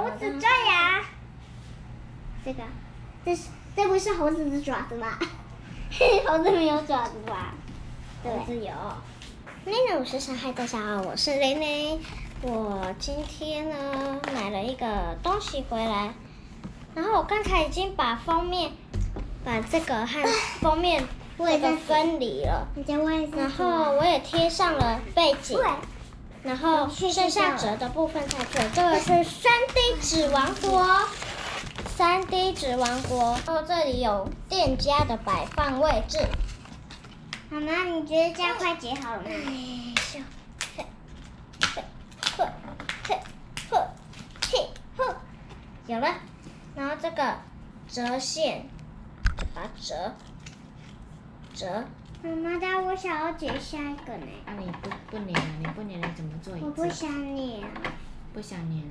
猴子抓牙。这个，这是这不是猴子的爪子吗？猴子没有爪子吧？猴子有。那个我是上海的小孩，我是蕾蕾。我今天呢买了一个东西回来，然后我刚才已经把封面，把这个和封面这个分离了，然后我也贴上了背景，然后剩下折的部分才做。这个是三 D 纸王国，三 D 纸王国，然后这里有店家的摆放位置。妈妈，你觉得这样快结好了吗？有了，然后这个折线，把它折折。妈妈，但我想要剪下一个呢。啊，你不不粘了？你不粘了怎么做？我不想粘。不想粘。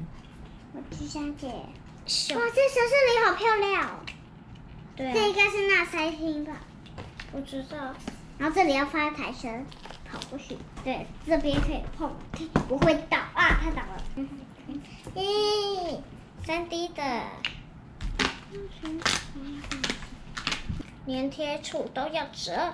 我只想剪。哇，这小森林好漂亮。对。这应该是那三星吧？我知道。然后这里要发抬升，跑过去。对，这边可以碰，不会倒啊！它倒了。咦。三 D 的粘贴处都要折，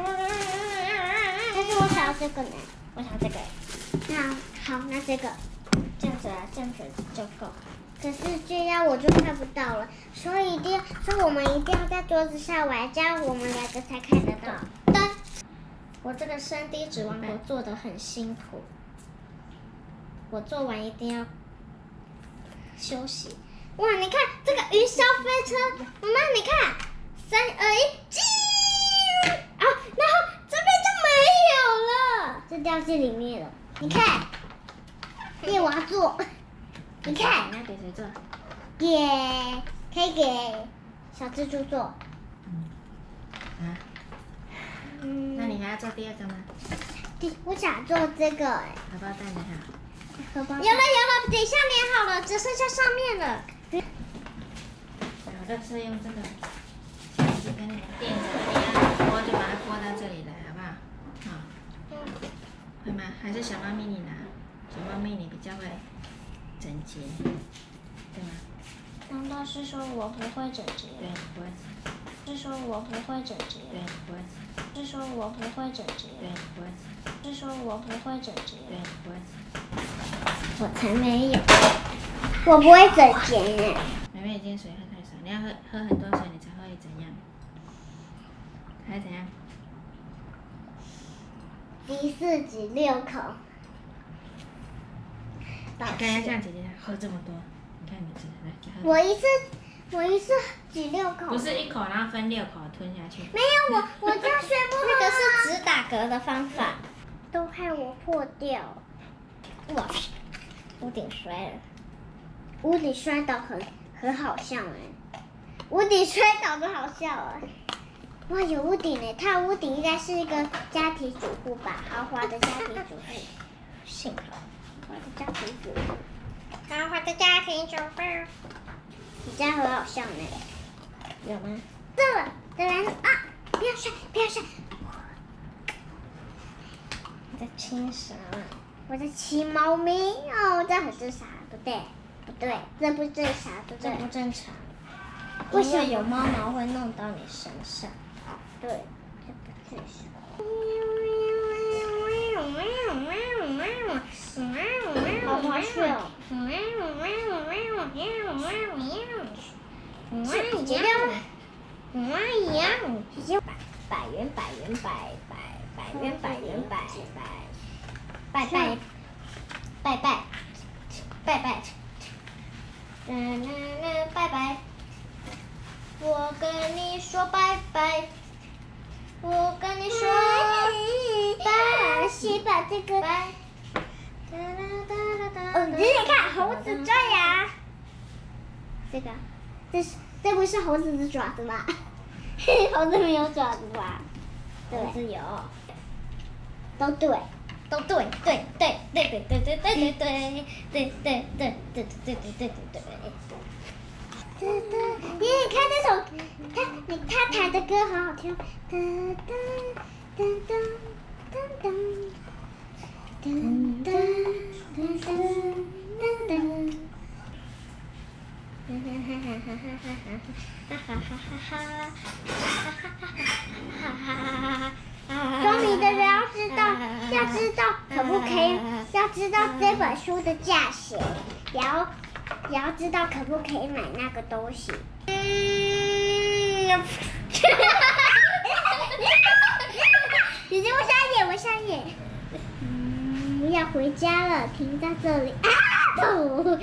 我想要这个呢，我想要这个。那好，那这个，这样子啊，这样子就够。可是这样我就看不到了，所以一定，所以我们一定要在桌子上玩，这样我们两个才看得到。灯。我这个三 D 纸王国做的很辛苦，我做完一定要休息。哇，你看这个云霄飞车，妈妈你看，三二一，进！啊，然后这边就没有了，就掉进里面了。你看，给娃做，你看，你要给谁做？给，可以给小蜘蛛做。嗯。啊？嗯。那你还要做第二个吗？第，我想做这个哎。荷包蛋的哈。荷包。有了有了，底下粘好了，只剩下上面了。这次用这个，就跟垫子一样，拨就把它拨到这里来，会吗？还是小猫咪你拿？小猫咪你比较会整洁，对吗？难道是说我不会整洁？对，不会。是说我不会整洁？对，不会。是说我不会整洁？对，不会。是说我不会整洁？对，不会。我才没有，我不会整洁呢。妹妹今天水喝太少。你要喝喝很多水，你才会怎样？还怎样？一次挤六口。刚刚这样姐姐喝这么多，你看你这来。我一次，我一次挤六口。不是一口，然后分六口吞下去。没有我，我这样学不好。那个是只打嗝的方法。都害我破掉。哇！屋顶摔了。屋顶摔倒很很好笑哎。屋顶摔倒的好笑啊！哇，有屋顶呢，它屋顶应该是一个家庭主妇吧，豪华的家庭主妇。幸好，豪华的家庭主妇。豪华的家庭主妇。你家很好笑呢，有吗？对了，再来啊！不要摔，不要摔！我在亲什么？我在亲猫咪哦，这很正常，不对，不对，这不正常，这不正常。为什么有猫毛会弄到你身上？对，这不正常。好滑稽哦！你这样，一样，百元百元百百百元百元百百拜拜。拜拜。拜拜，嗯嗯嗯，拜。拜。我跟你说拜拜，我跟你说爸，先把这个。哦，你看，猴子抓牙。这个，这是这不是猴子的爪子吗？猴子没有爪子吧？猴子有。都对，都对，对对对对对对对对对对对对对对对对对对。首，他你他弹的歌好好听。哒哒哒哒哒哒哒哒哒哒哒哒。哈哈哈哈哈哈哈哈哈哈哈哈哈哈哈哈哈！聪明的人要知道，要知道可不可以，要知道这本书的价钱，也要。也要知道可不可以买那个东西。嗯，姐姐，我想演，我想演。嗯，我要回家了，停在这里。啊！头。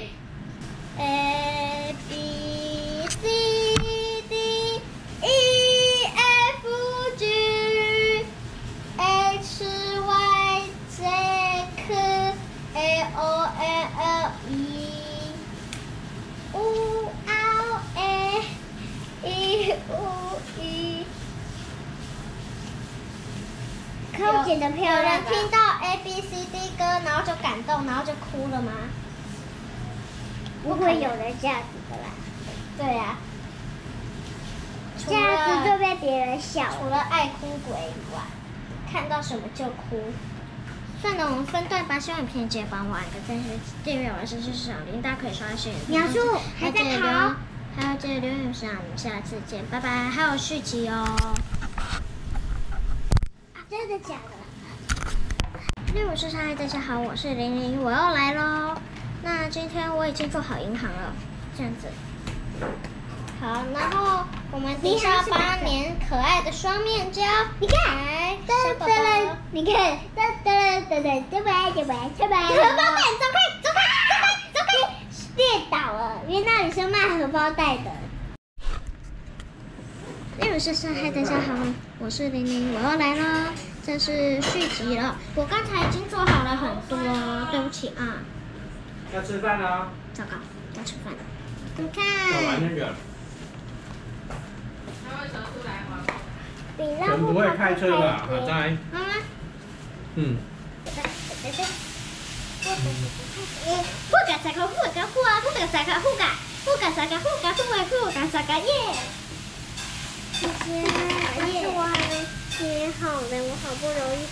看剪的漂亮，听到 A B C D 歌，然后就感动，然后就哭了吗？不会有人这样子的啦。对呀。这样子就被别人笑。除了爱哭鬼以外，看到什么就哭。算了，我们分段吧。希望影片记得帮我按个赞，订阅我的声势市场铃铛可以刷新。描述还在跑，还有记得留言上，我们下次见，拜拜。还有续集哦。真的假的？六五四三，大家好，我是玲玲，我又来喽。那今天我已经做好银行了，这样子。好，然后我们底下八年可爱的双面胶，你看，噔噔噔，你看，噔噔噔噔，对不对？对不对？对不对？荷包蛋，走开，走开，走开，走开！跌倒了，因为那里是卖荷包袋的。六五四三，嗨，大家好，我是玲玲，我又来了，这是续集了。我刚才已经做好了很多，对不起啊。要吃饭了。糟糕，要吃饭了。你看。真不会开车吧？阿仔。妈妈。嗯。呼嘎萨卡呼嘎呼啊呼嘎萨卡呼嘎呼嘎萨卡呼嘎呼啊呼嘎萨卡耶！谢谢，但是我还没写好呢，我好不容易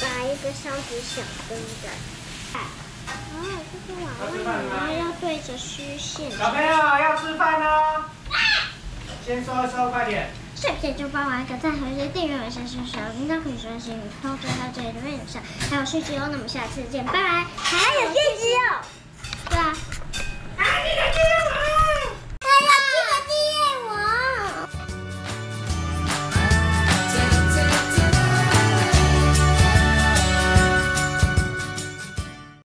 把一个箱子小灯的。哦，这个娃娃，然后要对着虚线。小朋友要吃饭呢。先收一收，快点。视频就帮完，个赞和一些订阅我下小小铃铛可以刷新，通知他这里留言一下，还有续集哦。那我们下次见，拜拜。还有续集哦。